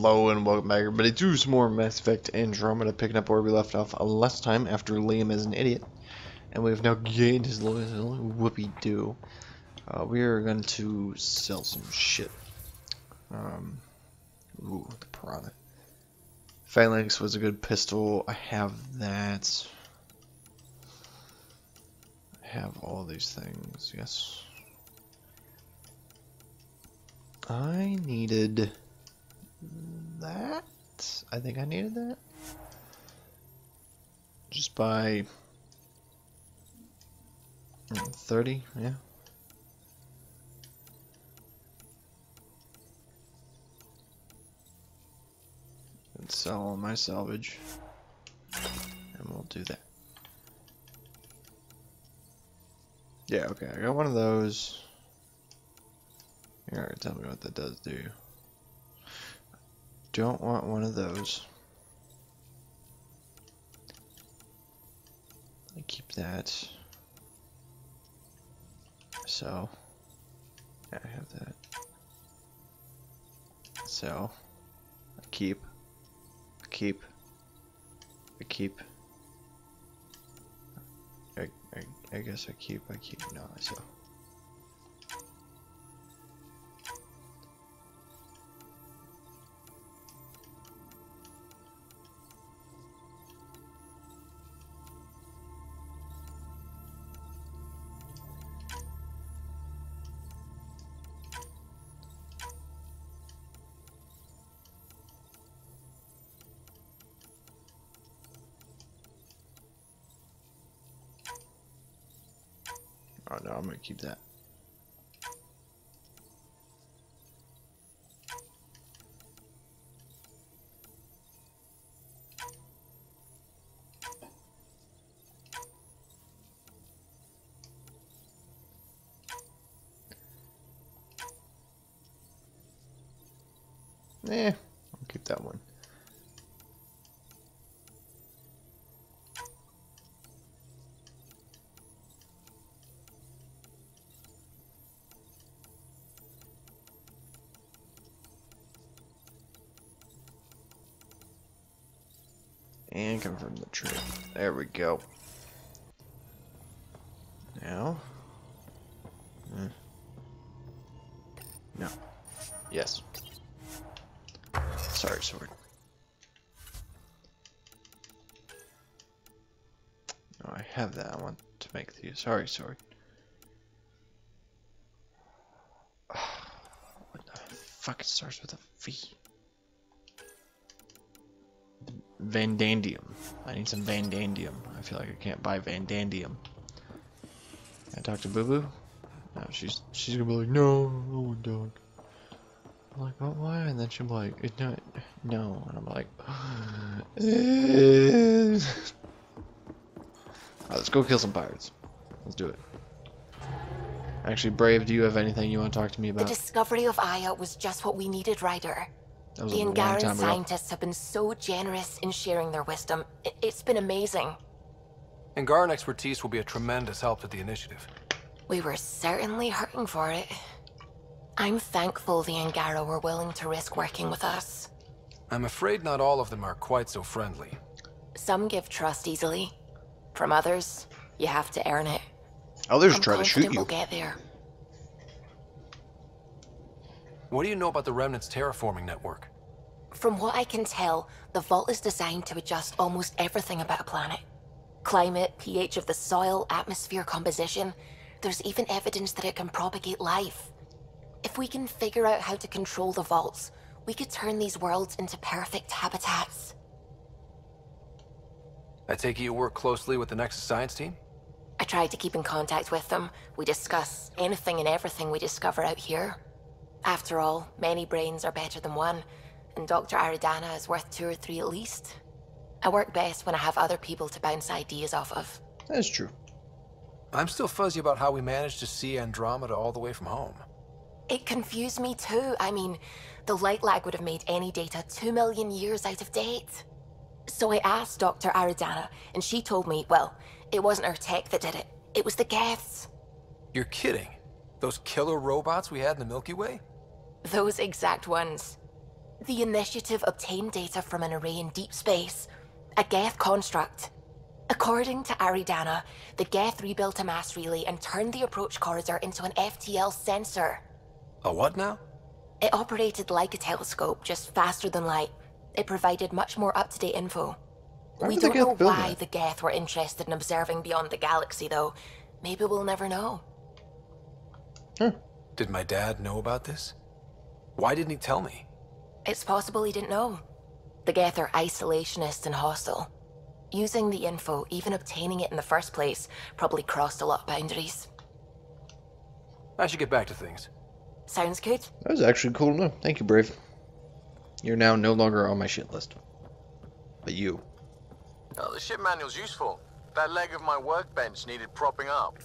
Hello and welcome back everybody to some more Mass Effect Andromeda, picking up where we left off a last time after Liam is an idiot. And we've now gained his little whoopee-doo. Uh, we are going to sell some shit. Um, ooh, the Piranha. Phalanx was a good pistol. I have that. I have all these things, yes. I needed that. I think I needed that. Just by mm, 30, yeah. And sell all my salvage. And we'll do that. Yeah, okay, I got one of those. You're gonna tell me what that does, do? Don't want one of those. I keep that. So, yeah, I have that. So, I keep, I keep, I keep. I, I, I guess I keep, I keep, no, I No, I'm gonna keep that. Eh, I'll keep that one. And confirm the trade. There we go. Now. Eh. No. Yes. Sorry, sword. No, I have that. I want to make the. Sorry, sword. What the fuck? It starts with a Vandandium. I need some Vandandium. I feel like I can't buy Vandandium. I talk to Boo Boo? No, she's she's gonna be like, no, no, don't. I'm like, well, why? And then she'll be like, "It- no, no, and I'm like. Alright, let's go kill some pirates. Let's do it. Actually, Brave, do you have anything you want to talk to me about? The discovery of Aya was just what we needed, Ryder. That was The a long Angaran time ago. scientists have been so generous in sharing their wisdom. It's been amazing. Angaran expertise will be a tremendous help to the initiative. We were certainly hurting for it. I'm thankful the Angara were willing to risk working with us. I'm afraid not all of them are quite so friendly. Some give trust easily. From others, you have to earn it. Others I'm try to shoot confident you. we'll get there. What do you know about the Remnant's terraforming network? From what I can tell, the vault is designed to adjust almost everything about a planet. Climate, pH of the soil, atmosphere composition. There's even evidence that it can propagate life. If we can figure out how to control the vaults, we could turn these worlds into perfect habitats. I take it you work closely with the Nexus Science team? I try to keep in contact with them. We discuss anything and everything we discover out here. After all, many brains are better than one, and Dr. Aridana is worth two or three at least. I work best when I have other people to bounce ideas off of. That's true. I'm still fuzzy about how we managed to see Andromeda all the way from home. It confused me too. I mean, the light lag would have made any data two million years out of date. So I asked Dr. Aridana, and she told me, well, it wasn't her tech that did it. It was the Geths. You're kidding. Those killer robots we had in the Milky Way? Those exact ones. The initiative obtained data from an array in deep space, a Geth construct. According to Aridana, the Geth rebuilt a mass relay and turned the approach corridor into an FTL sensor. A what now? It operated like a telescope, just faster than light. It provided much more up to date info. Why we don't know why that? the Geth were interested in observing beyond the galaxy, though. Maybe we'll never know. Huh. Did my dad know about this? Why didn't he tell me? It's possible he didn't know. The Geth are isolationist and hostile. Using the info, even obtaining it in the first place, probably crossed a lot of boundaries. I should get back to things. Sounds good? That was actually cool to know. Thank you, Brave. You're now no longer on my shit list. But you. Oh, the ship manual's useful. That leg of my workbench needed propping up.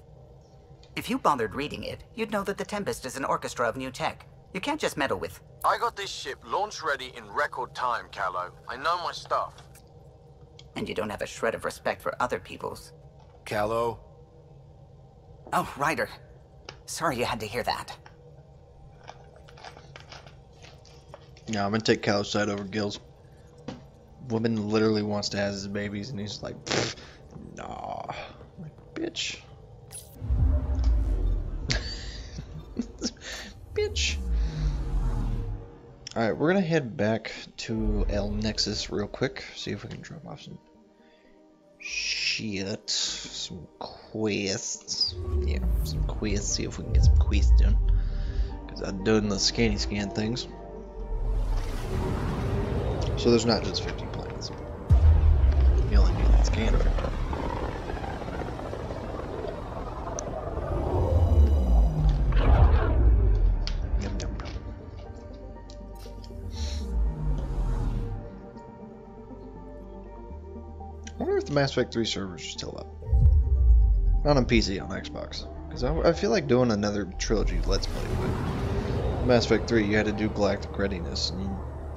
If you bothered reading it, you'd know that the Tempest is an orchestra of new tech. You can't just meddle with. I got this ship launch ready in record time, Kallo. I know my stuff. And you don't have a shred of respect for other people's. Kallo, Oh, Ryder. Sorry you had to hear that. Yeah, I'm gonna take Kallo's side over Gil's. Woman literally wants to have his babies, and he's like, nah. I'm like, bitch. bitch. Alright, we're gonna head back to El Nexus real quick, see if we can drop off some shit. Some quests. Yeah, some quests, see if we can get some quests done. Because I'm doing the scanny scan things. So there's not just 50 planets. You only need that scanner. The Mass Effect 3 servers are still up. Not on PC, on Xbox. Because I, I feel like doing another trilogy Let's Play, Mass Effect 3, you had to do Galactic Readiness and,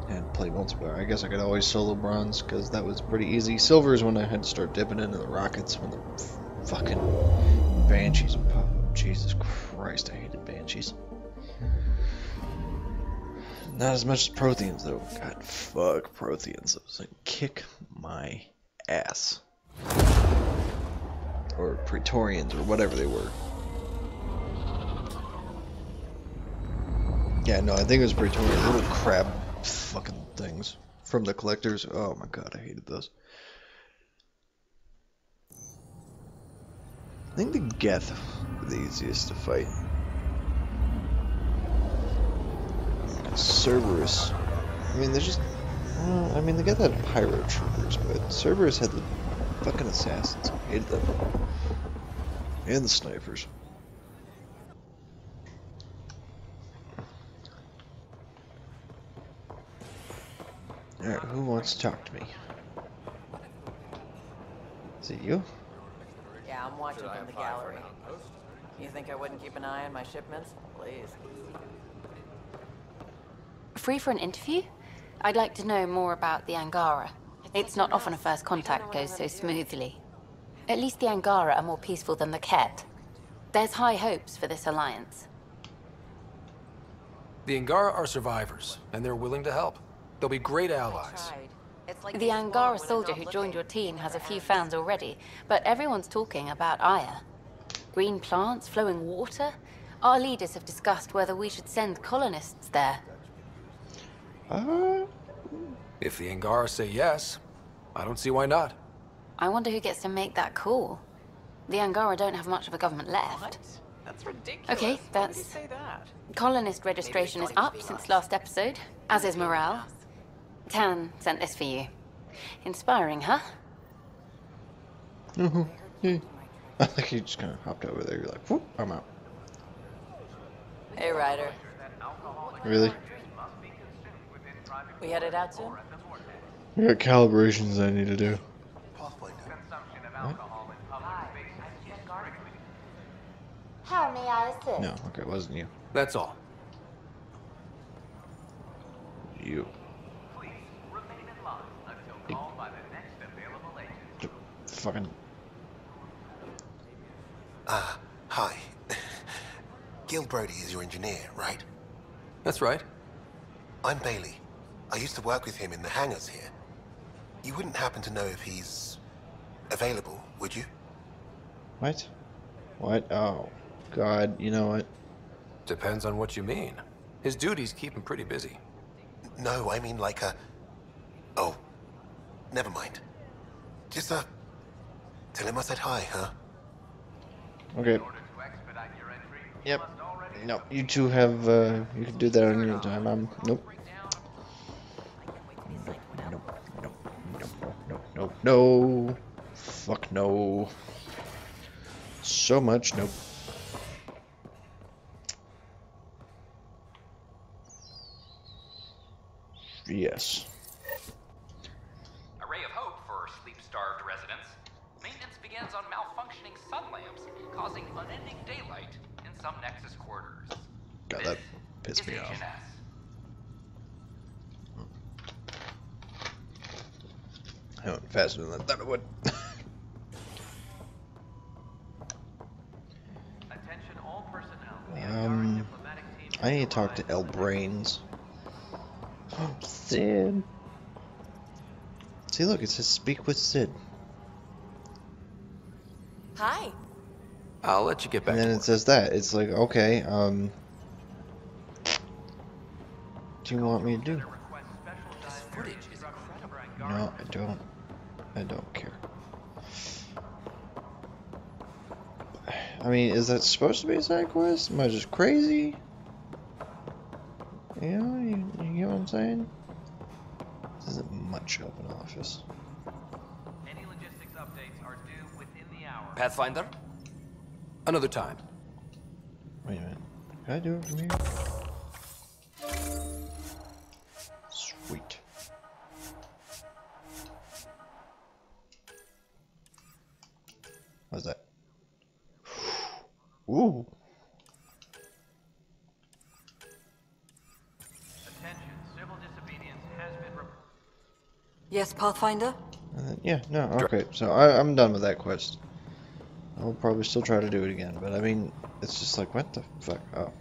and play multiplayer. I guess I could always solo bronze because that was pretty easy. Silver is when I had to start dipping into the rockets when the fucking Banshees would pop up. Jesus Christ, I hated Banshees. Not as much as Protheans though. God, fuck Protheans. It was like kick my ass. Or Praetorians or whatever they were. Yeah, no, I think it was Praetorian. Little crab fucking things from the collectors. Oh my god, I hated those. I think the Geth are the easiest to fight. Cerberus. I mean, they're just. Uh, I mean, the Geth had pyro troopers, but Cerberus had the fucking assassins. I hated them. And the snipers. Alright, who wants to talk to me? Is it you? Yeah, I'm watching from the gallery. You think I wouldn't keep an eye on my shipments? Please. Free for an interview? I'd like to know more about the Angara. It's not often a first contact goes so smoothly. At least the Angara are more peaceful than the Kett. There's high hopes for this alliance. the Angara are survivors, and they're willing to help. They'll be great allies. The Angara soldier who joined your team has a few fans already, but everyone's talking about Aya. Green plants, flowing water? Our leaders have discussed whether we should send colonists there. Uh, If the Angara say yes, I don't see why not. I wonder who gets to make that call. The Angara don't have much of a government left. That's ridiculous. Okay, Why would you that's- say that? Colonist registration is up since last episode, as is morale. Tann sent this for you. Inspiring, huh? Mm-hmm. Hmm. I think you just kind of hopped over there. You're like, whoop, I'm out. Hey, Ryder. Really? We headed out soon? I got calibrations I need to do. How may I assist? No, okay, it wasn't you. That's all. You. You- Fucking. Ah, hi. Gil Brodie is your engineer, right? That's right. I'm Bailey. I used to work with him in the hangars here. You wouldn't happen to know if he's available, would you? What? What? Oh, God. You know what? Depends on what you mean. His duties keep him pretty busy. No, I mean like a. Oh, never mind. Just uh, tell him I said hi, huh? Okay. Yep. No, you two have, uh, you can do that on your time. I'm, nope. Nope, nope, nope, nope, nope, nope, no. Fuck no. So much nope. Yes. See, look, it says speak with Sid. Hi. I'll let you get back And then to it work. says that. It's like, okay, um. What do you want me to do? This footage is. No, I don't. I don't care. I mean, is that supposed to be a side quest? Am I just crazy? You know, you, you get what I'm saying? This isn't much of an office. Any logistics updates are due within the hour. Pathfinder? Another time. Wait a minute. Can I do it from here? Pathfinder? Uh, yeah, no, okay. So I, I'm done with that quest. I'll probably still try to do it again, but I mean, it's just like, what the fuck? Oh.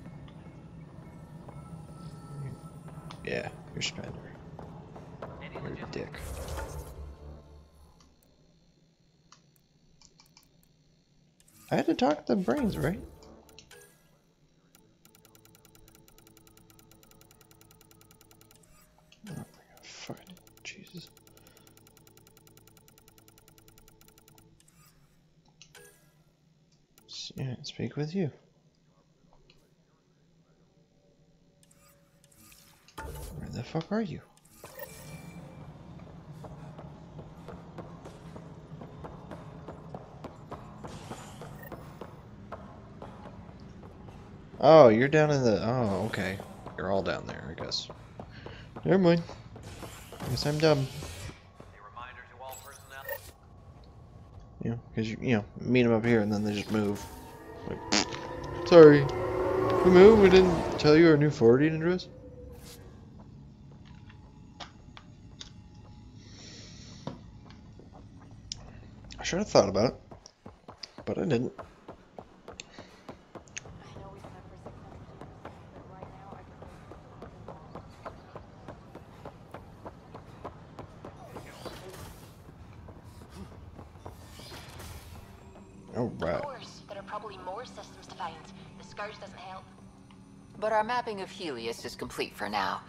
Yeah, you're Spender. You're a dick. I had to talk to the brains, right? Yeah, speak with you. Where the fuck are you? Oh, you're down in the. Oh, okay. You're all down there, I guess. Never mind. I guess I'm dumb. Know, because you, you know, meet them up here and then they just move. Sorry. We. We didn't tell you our new forwarding address. I should have thought about it, but I didn't. Our mapping of Helios is complete for now.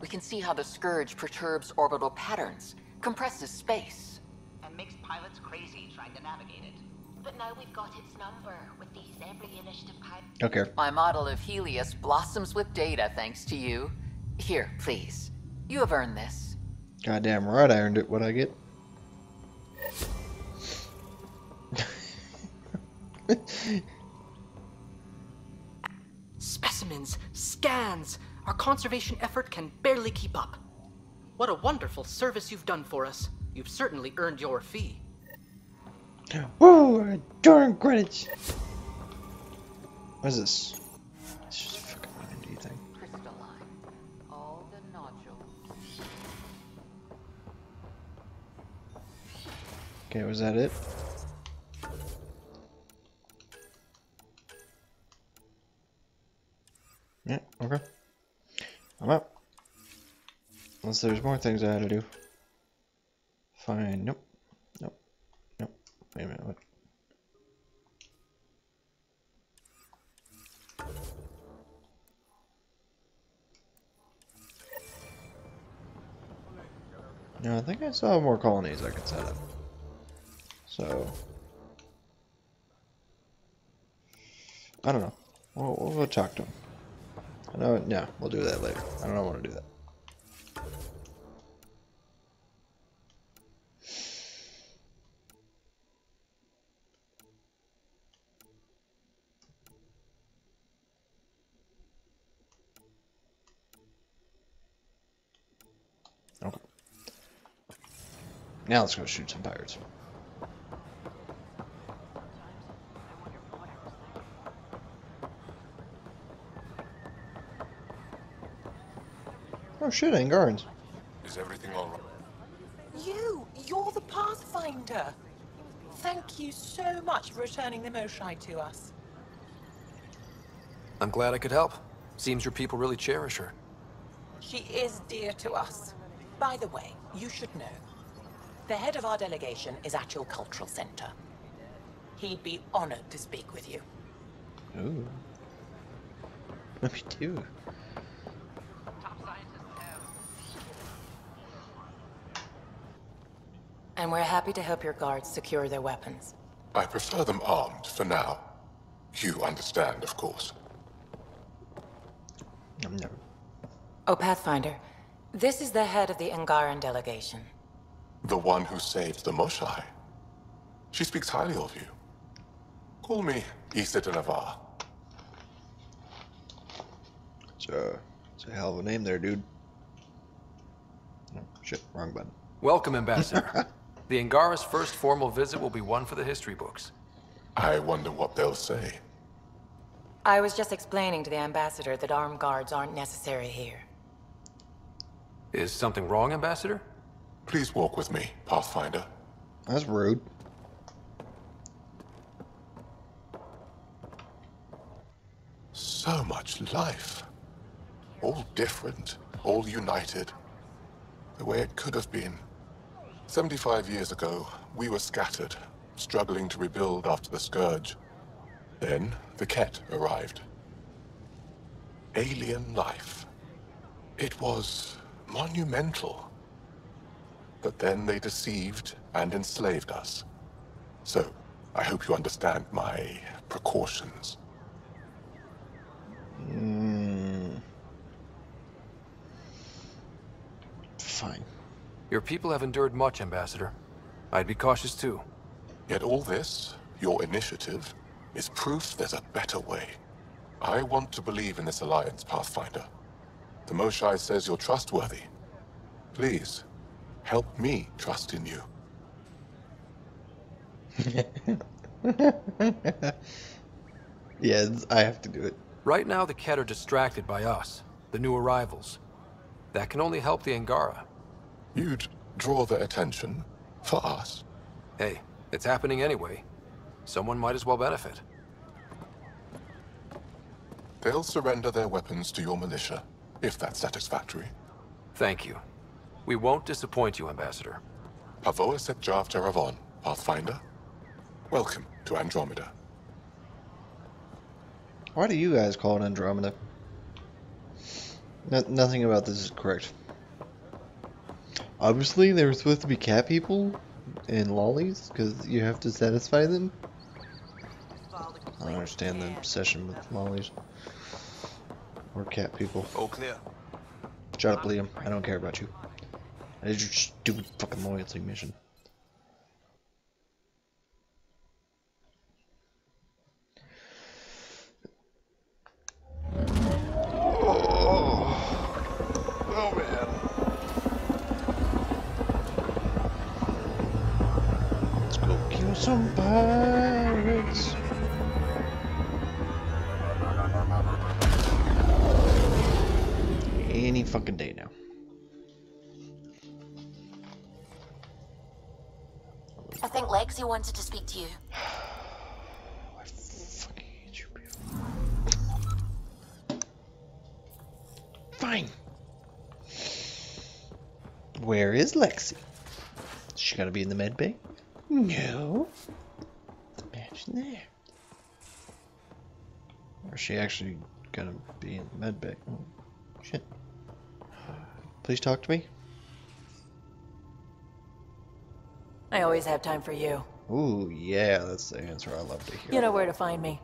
We can see how the Scourge perturbs orbital patterns, compresses space. And makes pilots crazy trying to navigate it. But now we've got its number with these every initiative pilot. Okay. My model of Helios blossoms with data thanks to you. Here, please. You have earned this. Goddamn right, I earned it. What I get? scans. Our conservation effort can barely keep up. What a wonderful service you've done for us. You've certainly earned your fee. Woo! Darn credits. What is this? It's just a fucking windy thing. Crystalline. All the nodules. Okay, was that it? Yeah, okay. I'm up. Unless there's more things I had to do. Fine. Nope. Nope. Nope. Wait a minute. What? No, I think I have more colonies I can set up. So. I don't know. We'll, we'll go talk to him. Know, yeah, we'll do that later. I don't want to do that. Okay. Now let's go shoot some pirates. Oh shit, Angarans. Is everything all right? You! You're the Pathfinder! Thank you so much for returning the Moshae to us. I'm glad I could help. Seems your people really cherish her. She is dear to us. By the way, you should know. The head of our delegation is at your cultural center. He'd be honored to speak with you. Ooh. Me too. And we're happy to help your guards secure their weapons. I prefer them armed for now. You understand, of course. I'm never. Oh, Pathfinder, this is the head of the Angaran delegation. The one who saved the Moshae. She speaks highly of you. Call me Issa de Navarre. It's a, it's a hell of a name there, dude. Oh, shit, wrong button. Welcome, Ambassador. the Angara's first formal visit will be one for the history books. I wonder what they'll say. I was just explaining to the ambassador that armed guards aren't necessary here. Is something wrong, Ambassador? Please walk with me, Pathfinder. That's rude. So much life. All different, all united. The way it could have been. 75 years ago, we were scattered, struggling to rebuild after the Scourge. Then, the Kett arrived. Alien life. It was monumental. But then they deceived and enslaved us. So, I hope you understand my precautions. Mm. Fine. Your people have endured much, Ambassador. I'd be cautious too. Yet all this, your initiative, is proof there's a better way. I want to believe in this alliance, Pathfinder. The Moshae says you're trustworthy. Please, help me trust in you. yeah, I have to do it. Right now, the Kett are distracted by us, the new arrivals. That can only help the Angara. You'd draw their attention for us. Hey, it's happening anyway. Someone might as well benefit. They'll surrender their weapons to your militia, if that's satisfactory. Thank you. We won't disappoint you, Ambassador. Pavoa set Jav Teravon, Pathfinder. Welcome to Andromeda. Why do you guys call it Andromeda? No, nothing about this is correct. Obviously, they were supposed to be cat people and lollies, because you have to satisfy them. I don't understand the obsession with lollies. Or cat people. Oh, clear. Shut up, Liam. I don't care about you. I did your stupid fucking loyalty mission. Gonna be in the med bay? No. Imagine that. Or is she actually gonna be in the med bay? Oh, shit. Please talk to me. I always have time for you. Ooh, yeah, that's the answer I love to hear. You know where to find me.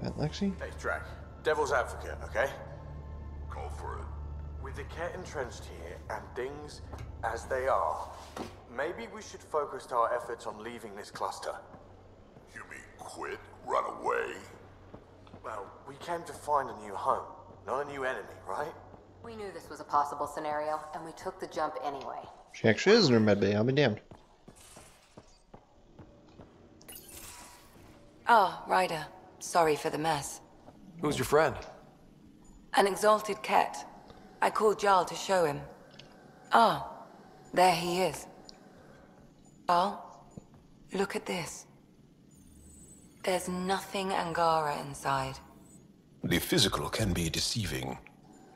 That Lexi? Hey, Drack. Devil's advocate, okay? Call for it. With the Kett entrenched here and things as they are, maybe we should focus our efforts on leaving this cluster. You mean quit? Run away? Well, we came to find a new home, not a new enemy, right? We knew this was a possible scenario, and we took the jump anyway. She actually is in her med bay, I'll be damned. Ah, Ryder. Sorry for the mess. Who's your friend? An exalted Kett. I called Jaal to show him. Ah, there he is. Jaal, look at this. There's nothing Angara inside. The physical can be deceiving.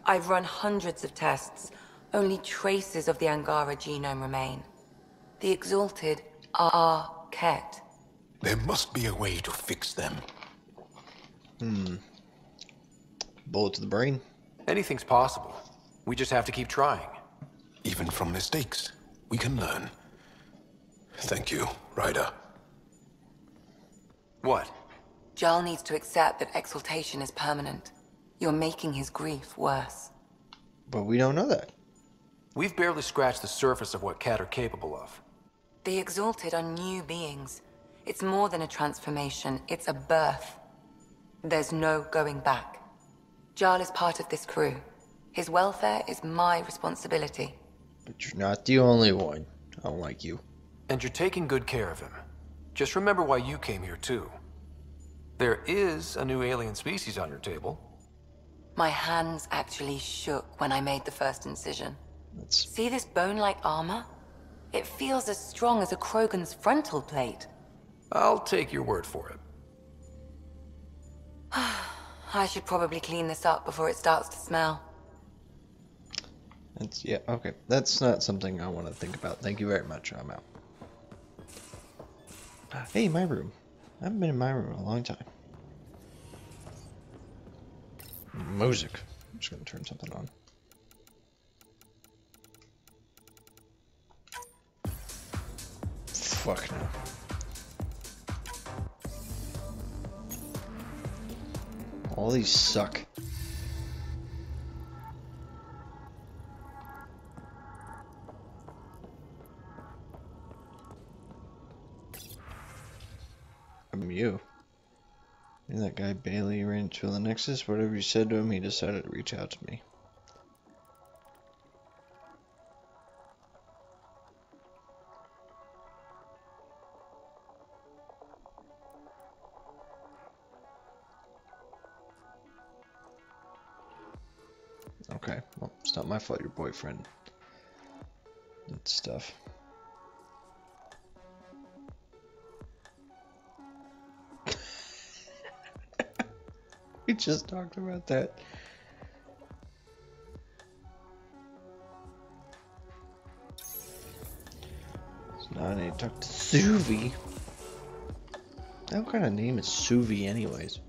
I've run hundreds of tests. Only traces of the Angara genome remain. The exalted are Kett. There must be a way to fix them. Hmm. Bullet to the brain? Anything's possible. We just have to keep trying. Even from mistakes, we can learn. Thank you, Ryder. What? Jaal needs to accept that exaltation is permanent. You're making his grief worse. But we don't know that. We've barely scratched the surface of what Kett are capable of. The Exalted are new beings. It's more than a transformation, it's a birth. There's no going back. Jaal is part of this crew. His welfare is my responsibility. But you're not the only one. I don't like you. And you're taking good care of him. Just remember why you came here, too. There is a new alien species on your table. My hands actually shook when I made the first incision. That's... See this bone-like armor? It feels as strong as a Krogan's frontal plate. I'll take your word for it. I should probably clean this up before it starts to smell. That's yeah, okay. That's not something I want to think about. Thank you very much. I'm out. Ah, hey, my room. I haven't been in my room in a long time. Music. I'm just gonna turn something on. Fuck no. All these suck. I'm you. And that guy Bailey ran to the Nexus. Whatever you said to him, he decided to reach out to me. Okay, well, it's not my fault your boyfriend did stuff. We just talked about that. So now I need to talk to Suvi. What kind of name is Suvi anyways?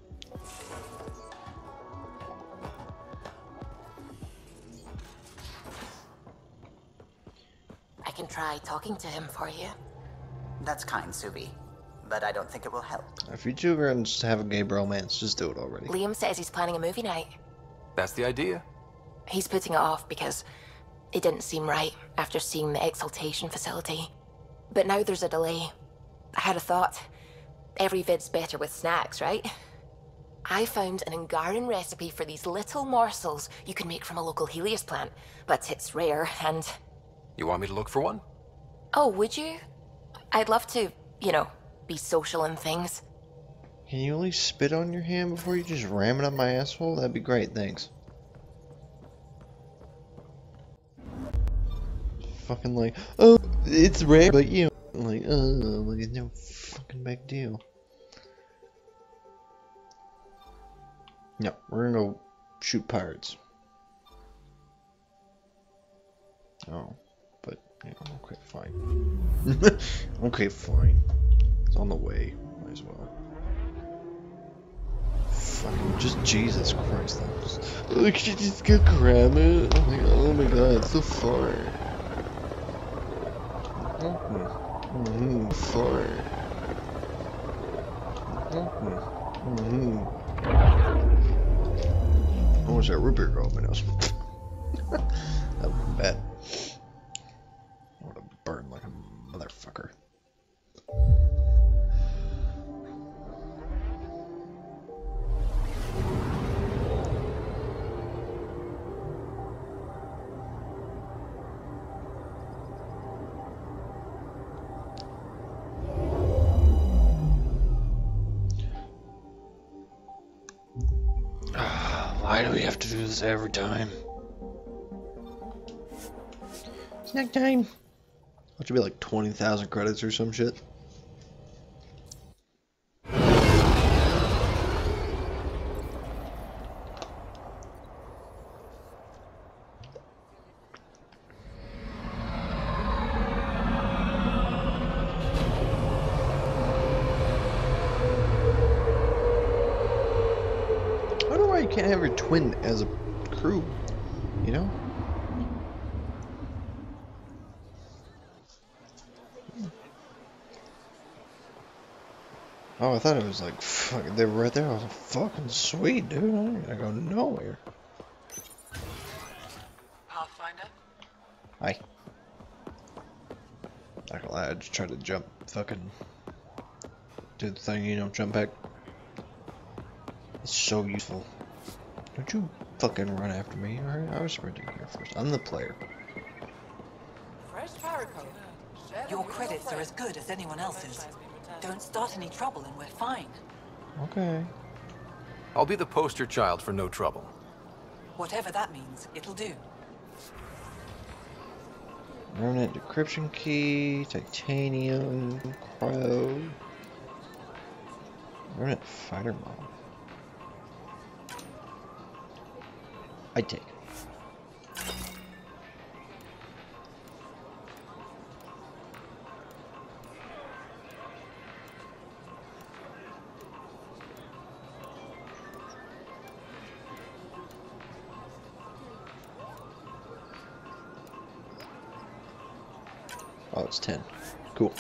I can try talking to him for you. That's kind, Suvi. But I don't think it will help. If you two are going to have a gay romance, just do it already. Liam says he's planning a movie night. That's the idea. He's putting it off because it didn't seem right after seeing the exaltation facility. But now there's a delay. I had a thought. Every vid's better with snacks, right? I found an Angaran recipe for these little morsels you can make from a local Helios plant, but it's rare and. You want me to look for one? Oh, would you? I'd love to, you know, be social and things. Can you at least spit on your hand before you just ram it up my asshole? That'd be great, thanks. Fucking like, oh, it's rare, but you know, like, oh, like it's no fucking big deal. No, we're gonna go shoot pirates. Oh, but yeah, okay, fine. okay, fine. It's on the way. Might as well. Fucking just Jesus Christ! That was. Look, she just got grab it. Oh my god! Oh my god! It's so far. Mm-hmm. Far. Mm-hmm. Mm-hmm. I wish that root beer go up my nose. that would be bad. This every time? Snack time. That should be like 20,000 credits or some shit. I don't know why you can't have your twin as a crew, you know? Oh, I thought it was like, fuck, they were right there. I was like, fucking sweet, dude. I ain't gonna go nowhere. Pathfinder? Hi. Not gonna lie, I just tried to jump, fucking do the thing, you know, jump back. It's so useful. Don't you fucking run after me, alright? I was sprinting here first. I'm the player. Fresh Farragut. Your credits are as good as anyone else's. Don't start any trouble and we're fine. Okay. I'll be the poster child for no trouble. Whatever that means, it'll do. Remnant decryption key, titanium, crow. Remnant fighter model. I take. Oh, it's 10. Cool.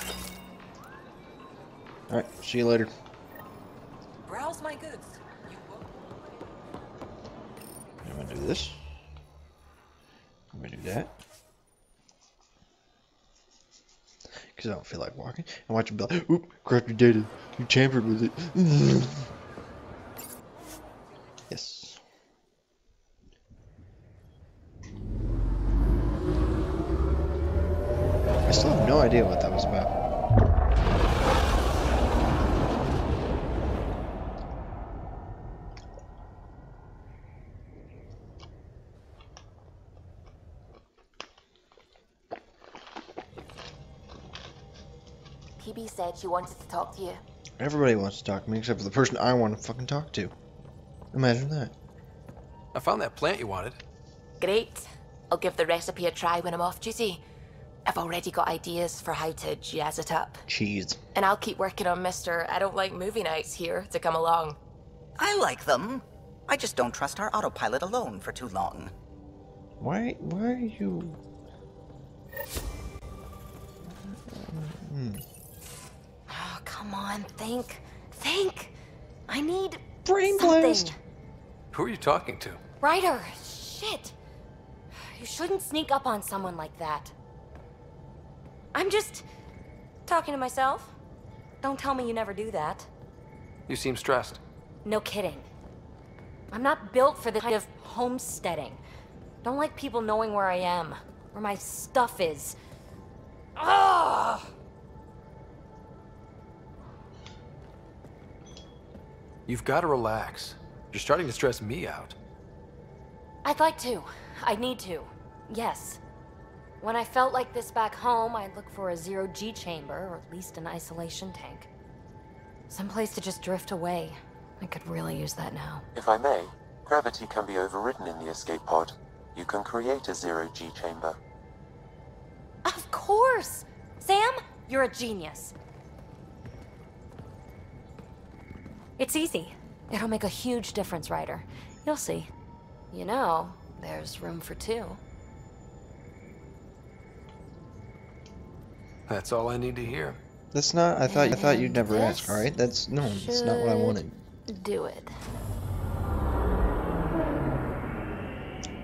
Alright, see you later. Browse my goods. I'm gonna do this. I'm gonna do that. Because I don't feel like walking. And watch him be like, oop, your data. You tampered with it. yes. I still have no idea what that was about. Peebee said she wanted to talk to you. Everybody wants to talk to me except for the person I want to fucking talk to. Imagine that. I found that plant you wanted. Great. I'll give the recipe a try when I'm off duty. I've already got ideas for how to jazz it up. Cheese. And I'll keep working on Mr. I don't like movie nights here to come along. I like them. I just don't trust our autopilot alone for too long. Why? Why are you? Hmm. Come on, think. Think. I need brain something. blast. Who are you talking to? Ryder, shit. You shouldn't sneak up on someone like that. I'm just talking to myself. Don't tell me you never do that. You seem stressed. No kidding. I'm not built for the kind of homesteading. Don't like people knowing where I am, where my stuff is. Ugh! You've got to relax. You're starting to stress me out. I'd like to. I need to. Yes. When I felt like this back home, I'd look for a zero G chamber, or at least an isolation tank. Someplace to just drift away. I could really use that now. If I may, Gravity can be overridden in the escape pod. You can create a zero-G chamber. Of course! Sam, you're a genius. It's easy. It'll make a huge difference, Ryder. You'll see. You know, there's room for two. That's all I need to hear. That's not. I thought. I thought you'd never ask. All right. That's no. That's not what I wanted. Do it.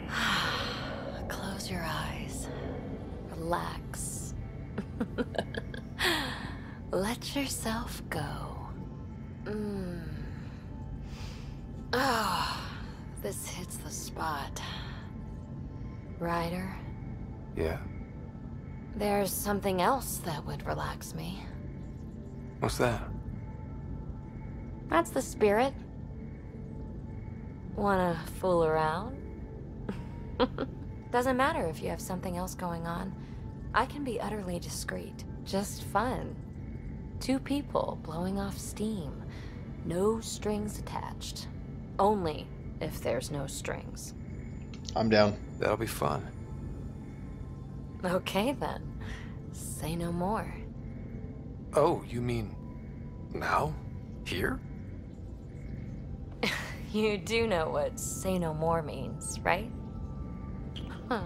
Close your eyes. Relax. Let yourself go. Mm. Oh, this hits the spot. Ryder, Yeah? there's something else that would relax me. What's that? That's the spirit. Wanna fool around? Doesn't matter if you have something else going on. I can be utterly discreet. Just fun. Two people blowing off steam. No strings attached. Only if there's no strings. I'm down. That'll be fun. Okay then. Say no more. Oh, you mean now? Here? You do know what say no more means, right? Huh.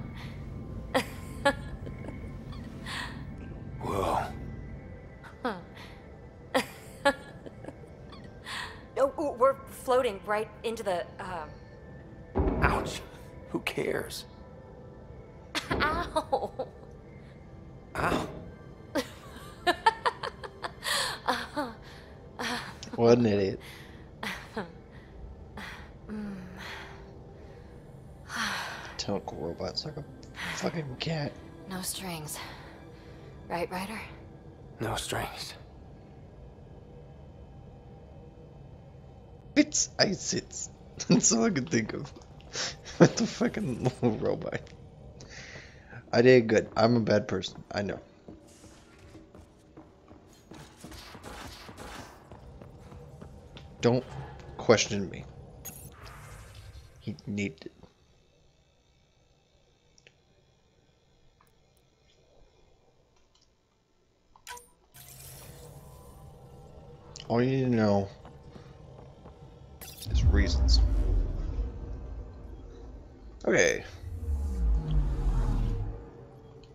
Right into the, um... Ouch. Who cares? Ow! Ow. What an idiot. Tentacle robot's like a fucking cat. No strings. Right, Ryder? No strings. Bits ice hits. That's all I can think of. What the fucking robot. I did good. I'm a bad person. I know. Don't question me. He needed it. All you need to know is reasons. Okay.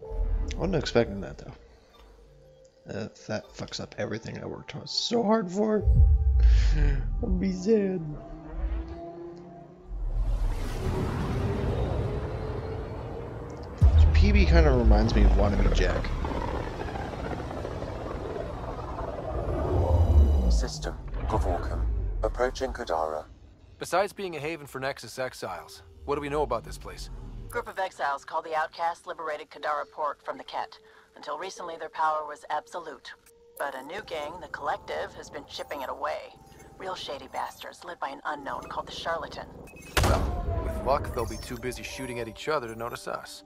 I wasn't expecting that though. Uh, that fucks up everything I worked on so hard for. I'll be sad. Peebee kind of reminds me of Wannabe Jack. System, Govorkam. Approaching Kadara. Besides being a haven for Nexus exiles, what do we know about this place? Group of exiles called the Outcasts liberated Kadara Port from the Kett. Until recently, their power was absolute. But a new gang, the Collective, has been chipping it away. Real shady bastards, led by an unknown called the Charlatan. Well, With luck, they'll be too busy shooting at each other to notice us.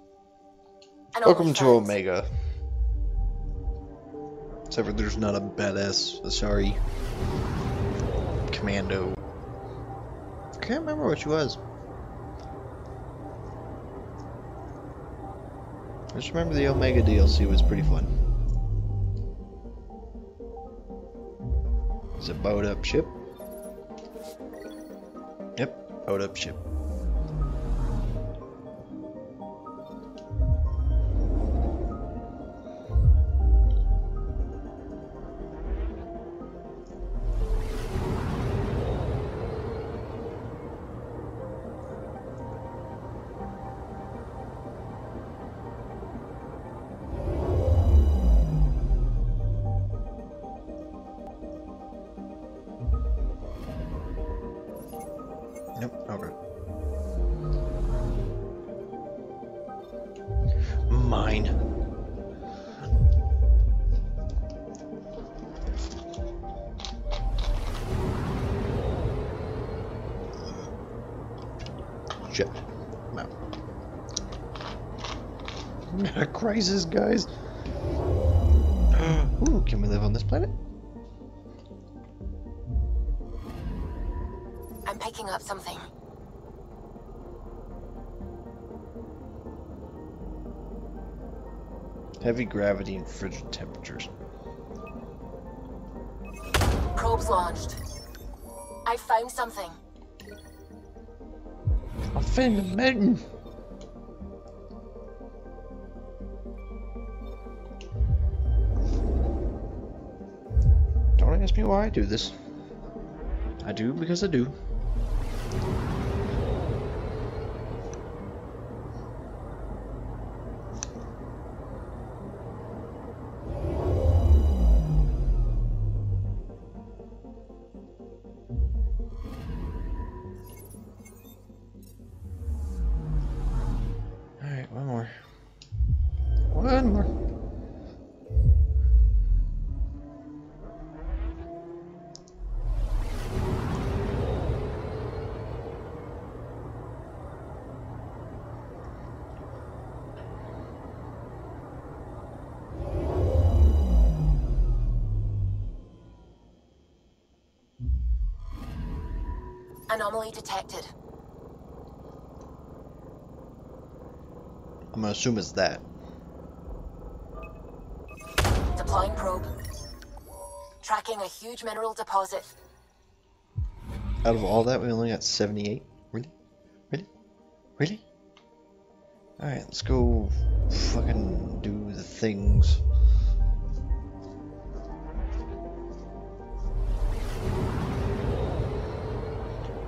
And Welcome to friends. Omega. Except for there's not a badass, sorry, commando. I can't remember what she was. I just remember the Omega DLC was pretty fun. It's a bowed up ship. Yep, bowed up ship. a crisis, guys. Ooh, can we live on this planet? I'm picking up something. Heavy gravity and frigid temperatures. Probes launched. I found something. I found a mountain. Don't ask me why I do this. I do because I do. Anomaly detected. I'm gonna assume it's that. Deploying probe. Tracking a huge mineral deposit. Out of all that, we only got 78? Really? Really? Really? Alright, let's go fucking do the things.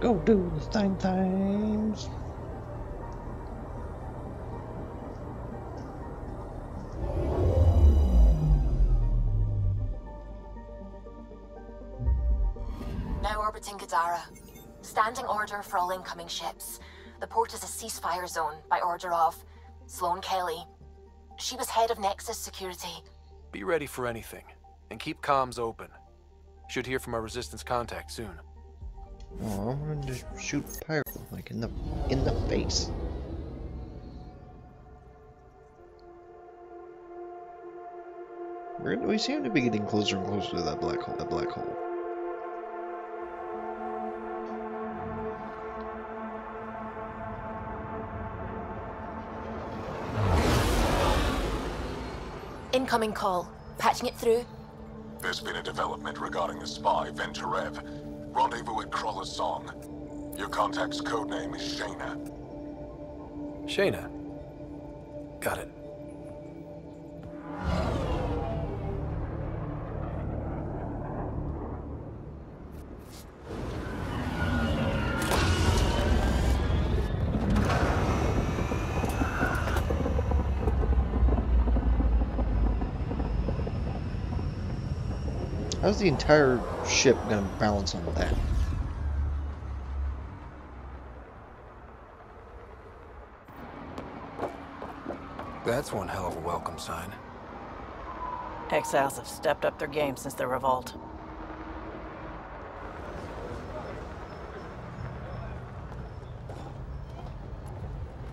Go do the thing things. Now orbiting Kadara. Standing order for all incoming ships. The port is a ceasefire zone by order of Sloane Kelly. She was head of Nexus Security. Be ready for anything, and keep comms open. Should hear from our Resistance contact soon. Oh, I'm gonna just shoot Pyro like in the in the face. We're, we seem to be getting closer and closer to that black hole. That black hole. Incoming call. Patching it through. There's been a development regarding the spy, Vehn Terev. Rendezvous at Kralla's Song. Your contact's codename is Shayna. Shayna. Got it. How's the entire ship gonna balance on that? That's one hell of a welcome sign. Exiles have stepped up their game since the revolt.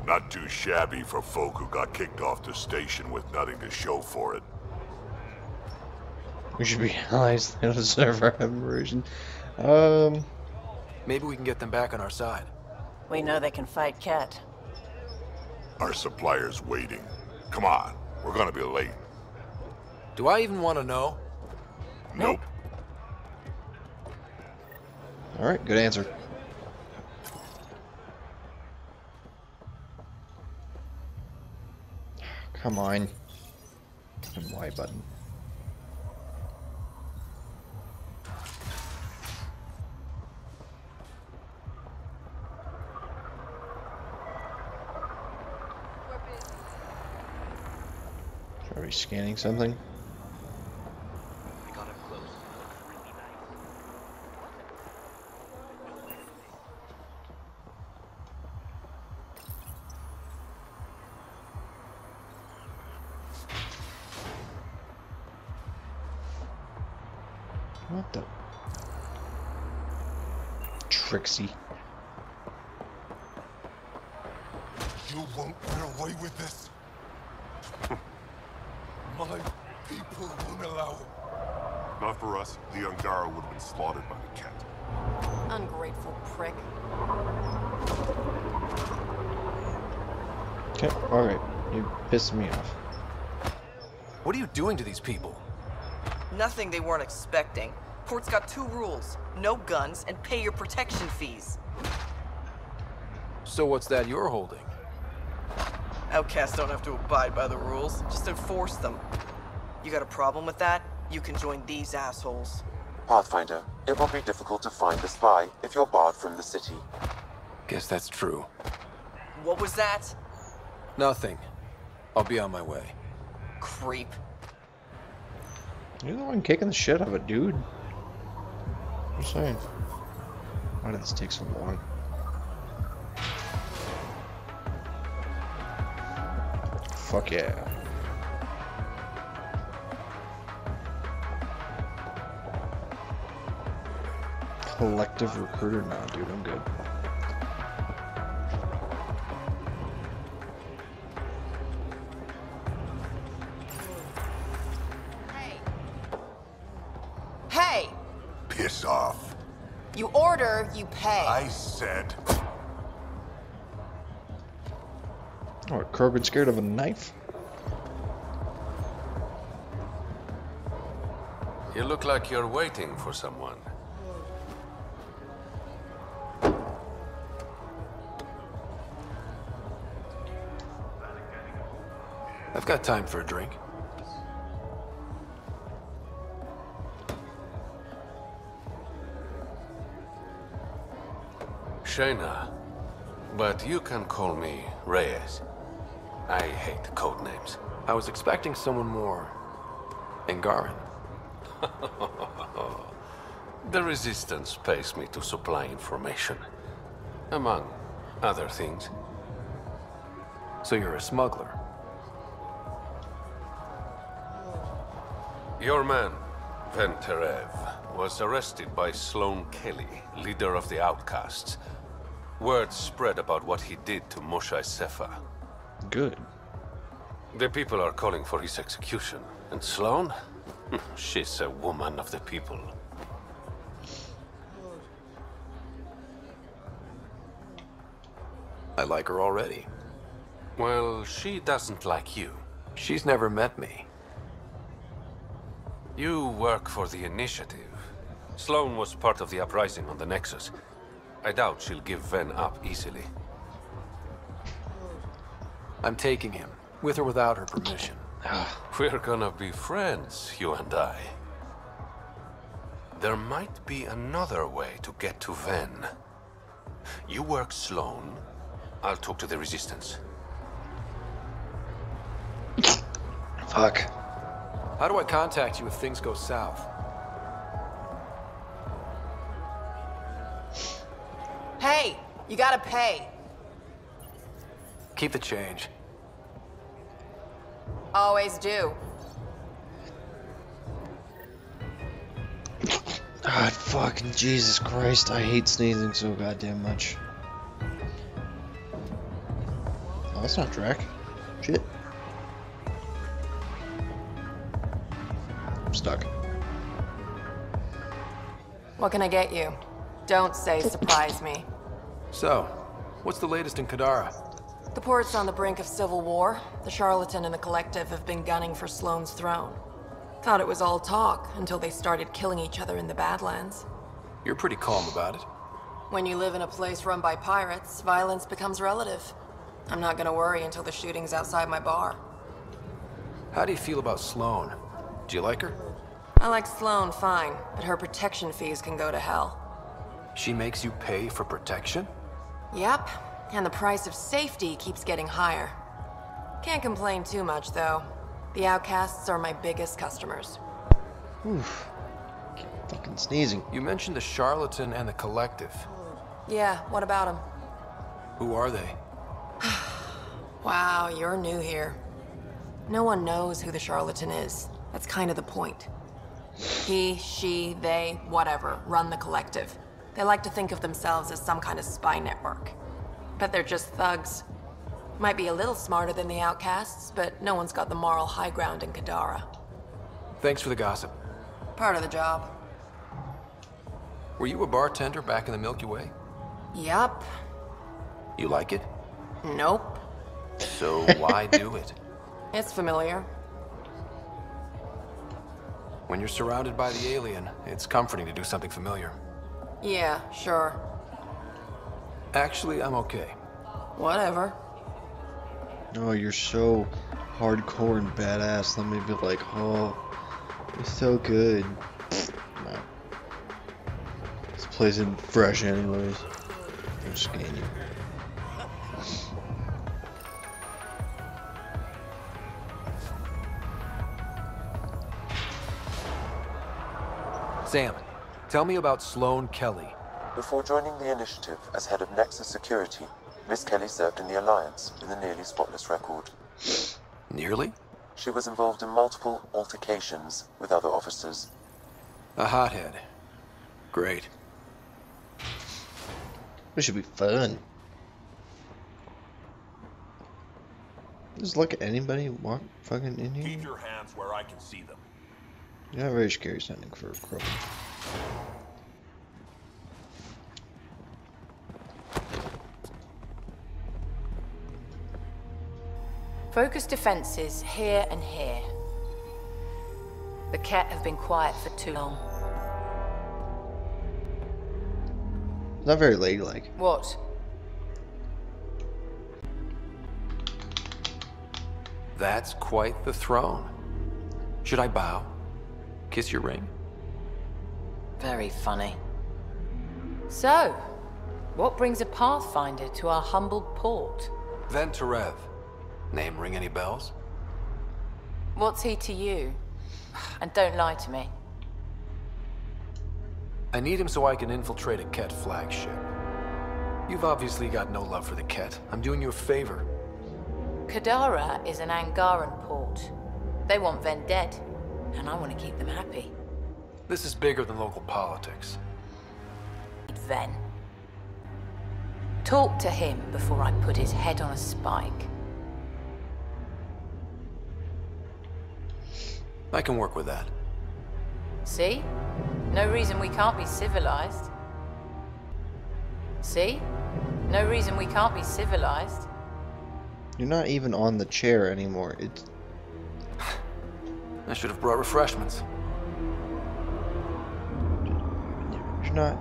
Not too shabby for folk who got kicked off the station with nothing to show for it. We should be allies. They don't deserve our admiration. Um, Maybe we can get them back on our side. We know they can fight Kett. Our supplier's waiting. Come on, we're gonna be late. Do I even want to know? Nope. all right, good answer. Come on. Fucking Y button. Are we scanning something? What the? Trixie. You won't get away with this. My people won't allow it. Not for us. The Angara would have been slaughtered by the Kett. Ungrateful prick. Okay, alright. You pissed me off. What are you doing to these people? Nothing they weren't expecting. Port's got two rules. No guns and pay your protection fees. So what's that you're holding? Outcasts don't have to abide by the rules, just enforce them. You got a problem with that? You can join these assholes. Pathfinder, it will be difficult to find the spy if you're barred from the city. Guess that's true. What was that? Nothing. I'll be on my way. Creep. You're the one kicking the shit out of it, dude. I'm saying. Why did this take so long? Fuck yeah. Collective recruiter? now, dude, I'm good. Hey! Piss off. You order, you pay. I said. Oh, Krogan scared of a knife? You look like you're waiting for someone. Got time for a drink. Shayna, but you can call me Reyes. I hate code names. I was expecting someone more... Angaran. the Resistance pays me to supply information. Among other things. So you're a smuggler? Your man, Vehn Terev, was arrested by Sloane Kelly, leader of the Outcasts. Word spread about what he did to Moshae Sefa. Good. The people are calling for his execution. And Sloane? She's a woman of the people. I like her already. Well, she doesn't like you. She's never met me. You work for the Initiative. Sloane was part of the uprising on the Nexus. I doubt she'll give Vehn up easily. I'm taking him, with or without her permission. Ah. We're gonna be friends, you and I. There might be another way to get to Vehn. You work Sloane, I'll talk to the Resistance. Fuck. How do I contact you if things go south? Hey! You gotta pay. Keep the change. Always do. God fucking Jesus Christ, I hate sneezing so goddamn much. Oh, that's not Drack. Shit. Stuck. What can I get you? Don't say surprise me. So, what's the latest in Kadara? The port's on the brink of civil war. The Charlatan and the Collective have been gunning for Sloane's throne. Thought it was all talk until they started killing each other in the Badlands. You're pretty calm about it. When you live in a place run by pirates, violence becomes relative. I'm not gonna worry until the shooting's outside my bar. How do you feel about Sloane? Do you like her? I like Sloane fine, but her protection fees can go to hell. She makes you pay for protection? Yep, and the price of safety keeps getting higher. Can't complain too much, though. The outcasts are my biggest customers. Oof. Keep fucking sneezing. You mentioned the Charlatan and the Collective. Yeah, what about them? Who are they? Wow, you're new here. No one knows who the charlatan is. That's kind of the point. He, she, they, whatever, run the collective. They like to think of themselves as some kind of spy network. But they're just thugs. Might be a little smarter than the outcasts, but no one's got the moral high ground in Kadara. Thanks for the gossip. Part of the job. Were you a bartender back in the Milky Way? Yup. You like it? Nope. So why do it? It's familiar. When you're surrounded by the alien, it's comforting to do something familiar. Yeah, sure. Actually, I'm okay. Whatever. Oh, you're so hardcore and badass. Let me be like, oh, you're so good. No. This place isn't fresh anyways. I'm just you. Sam, tell me about Sloane Kelly. Before joining the initiative as head of Nexus Security, Miss Kelly served in the Alliance with a nearly spotless record. Nearly? She was involved in multiple altercations with other officers. A hothead. Great. This should be fun. Just look at anybody walk fucking in here. Keep your hands where I can see them. You're not very scary sounding for a crow. Focus defenses here and here. The Kett have been quiet for too long. Not very ladylike. What? That's quite the throne. Should I bow? Kiss your ring? Very funny. So, what brings a Pathfinder to our humble port? Vehn Terev. Name ring any bells? What's he to you? And don't lie to me. I need him so I can infiltrate a Kett flagship. You've obviously got no love for the Kett. I'm doing you a favor. Kadara is an Angaran port. They want Vehn dead, and I want to keep them happy. This is bigger than local politics. Vehn. Talk to him before I put his head on a spike. I can work with that. See? No reason we can't be civilized. See? No reason we can't be civilized. You're not even on the chair anymore. It's I should have brought refreshments. you're not.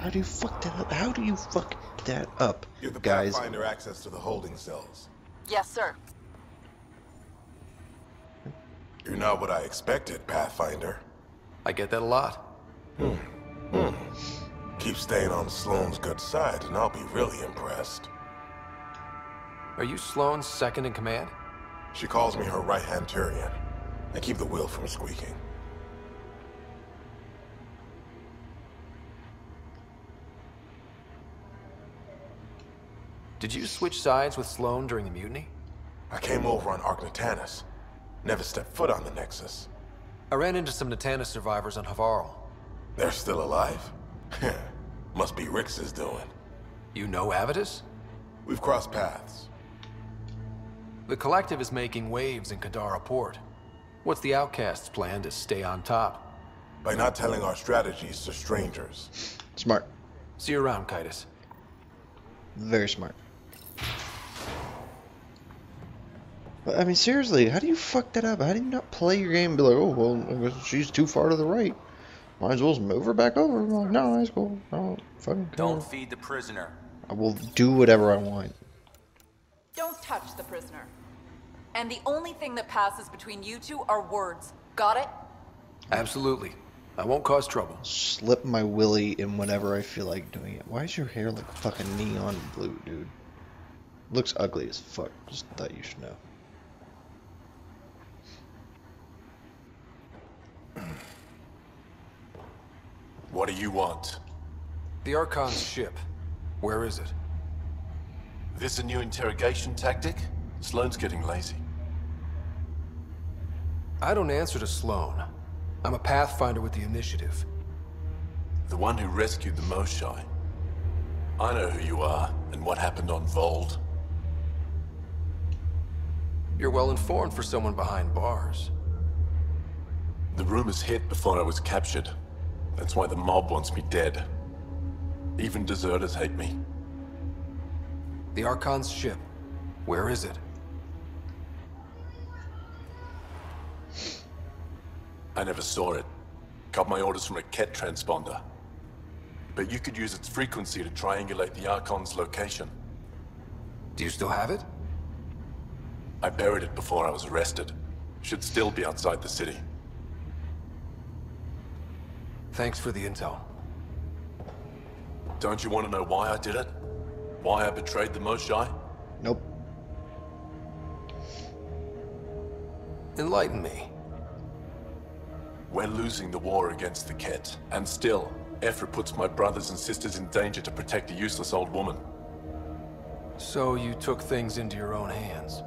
How do you fuck that up? How do you fuck that up, Give the guys? Pathfinder access to the holding cells. Yes, sir. You're not what I expected, Pathfinder. I get that a lot. Hmm. Hmm. Keep staying on Sloane's good side, and I'll be really impressed. Are you Sloane's second in command? She calls me her right-hand Turian. I keep the wheel from squeaking. Did you switch sides with Sloane during the mutiny? I came over on Ark Natanus. Never stepped foot on the Nexus. I ran into some Natanus survivors on Havarl. They're still alive. Must be Rix's doing. You know Avitus? We've crossed paths. The Collective is making waves in Kadara Port. What's the Outcast's plan to stay on top? By not telling our strategies to strangers. Smart. See you around, Kaetus. Very smart. But, I mean, seriously, how do you fuck that up? How do you not play your game and be like, oh, well, I guess she's too far to the right. Might as well move her back over. I'm like, no, that's cool. I don't fucking care. Don't feed the prisoner. I will do whatever I want. Don't touch the prisoner. And the only thing that passes between you two are words. Got it? Absolutely. I won't cause trouble. Slip my willy in whenever I feel like doing it. Why is your hair like fucking neon blue, dude? Looks ugly as fuck. Just thought you should know. What do you want? The Archon's ship. Where is it? This a new interrogation tactic? Sloane's getting lazy. I don't answer to Sloane. I'm a Pathfinder with the Initiative. The one who rescued the Moshae. I know who you are, and what happened on Voeld. You're well informed for someone behind bars. The rumors hit before I was captured. That's why the mob wants me dead. Even deserters hate me. The Archon's ship. Where is it? I never saw it. Got my orders from a Kett transponder. But you could use its frequency to triangulate the Archon's location. Do you still have it? I buried it before I was arrested. Should still be outside the city. Thanks for the intel. Don't you want to know why I did it? Why I betrayed the Moshae? Nope. Enlighten me. We're losing the war against the Kett, and still, Evfra puts my brothers and sisters in danger to protect a useless old woman. So you took things into your own hands?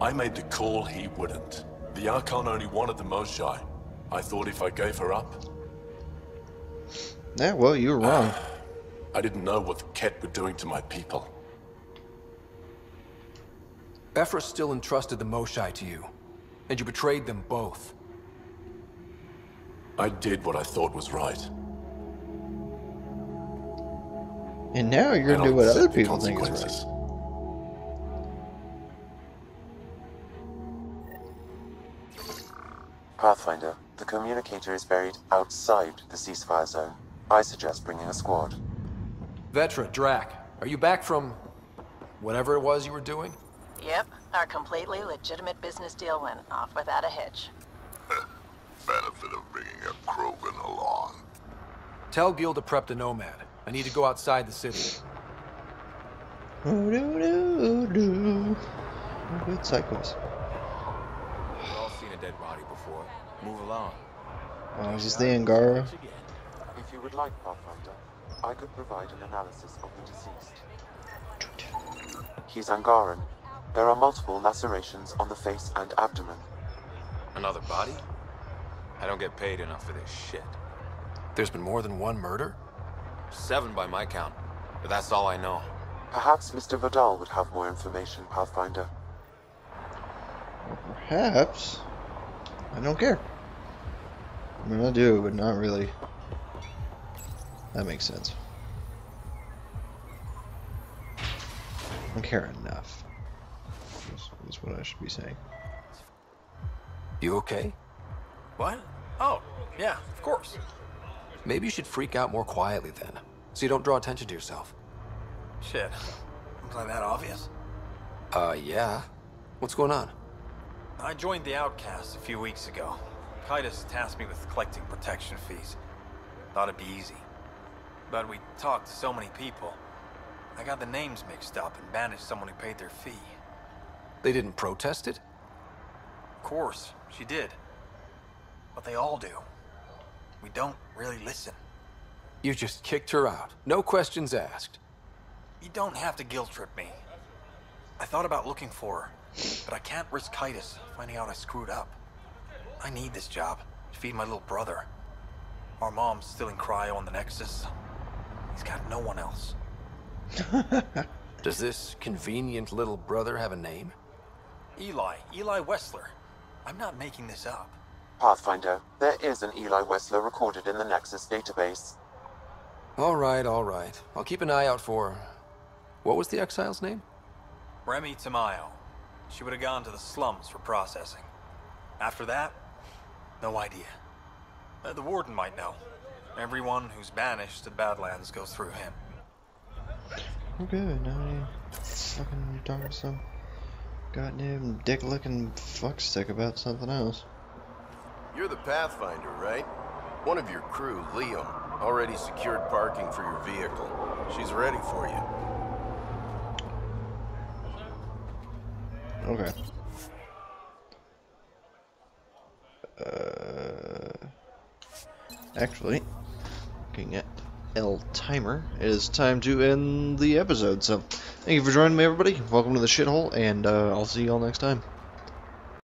I made the call he wouldn't. The Archon only wanted the Moshae. I thought if I gave her up... Yeah, well, you were wrong. I didn't know what the Kett were doing to my people. Evfra still entrusted the Moshae to you, and you betrayed them both. I did what I thought was right. And now you're gonna do what other people think is right. Pathfinder, the communicator is buried outside the ceasefire zone. I suggest bringing a squad. Vetra, Drack, are you back from... whatever it was you were doing? Yep, our completely legitimate business deal went off without a hitch. Benefit of bringing a Krogan along. Tell Gil to prep the Nomad. I need to go outside the city. Oh, do, do, do. Good psychos. We've all seen a dead body before. Move along. Oh, is this the Angara? If you would like, Pathfinder, I could provide an analysis of the deceased. He's Angaran. There are multiple lacerations on the face and abdomen. Another body? I don't get paid enough for this shit. There's been more than one murder? Seven by my count, but that's all I know. Perhaps Mr. Vidal would have more information, Pathfinder. Perhaps. I don't care. I mean, I do, but not really. That makes sense. I don't care enough. That's, is what I should be saying. You okay? What? Oh, yeah, of course. Maybe you should freak out more quietly then, so you don't draw attention to yourself. Shit. Was I that obvious? Uh, yeah. What's going on? I joined the Outcasts a few weeks ago. Kaetus tasked me with collecting protection fees. Thought it'd be easy. But we talked to so many people. I got the names mixed up and banished someone who paid their fee. They didn't protest it? Of course, she did. But they all do. We don't really listen. You just kicked her out. No questions asked. You don't have to guilt trip me. I thought about looking for her, but I can't risk Kaetus finding out I screwed up. I need this job to feed my little brother. Our mom's still in cryo on the Nexus. He's got no one else. Does this convenient little brother have a name? Eli. Eli Wessler. I'm not making this up. Pathfinder, there is an Eli Wessler recorded in the Nexus database. All right, all right. I'll keep an eye out for... What was the exile's name? Remy Tamayo. She would have gone to the slums for processing. After that, no idea. Uh, the Warden might know. Everyone who's banished to the Badlands goes through him. Okay, now you fucking talking some goddamn dick-looking fuckstick about something else. You're the Pathfinder, right? One of your crew, Liam, already secured parking for your vehicle. She's ready for you. Okay. Uh, actually, looking at L timer, it is time to end the episode. So, thank you for joining me, everybody. Welcome to the shithole, and uh, I'll see you all next time.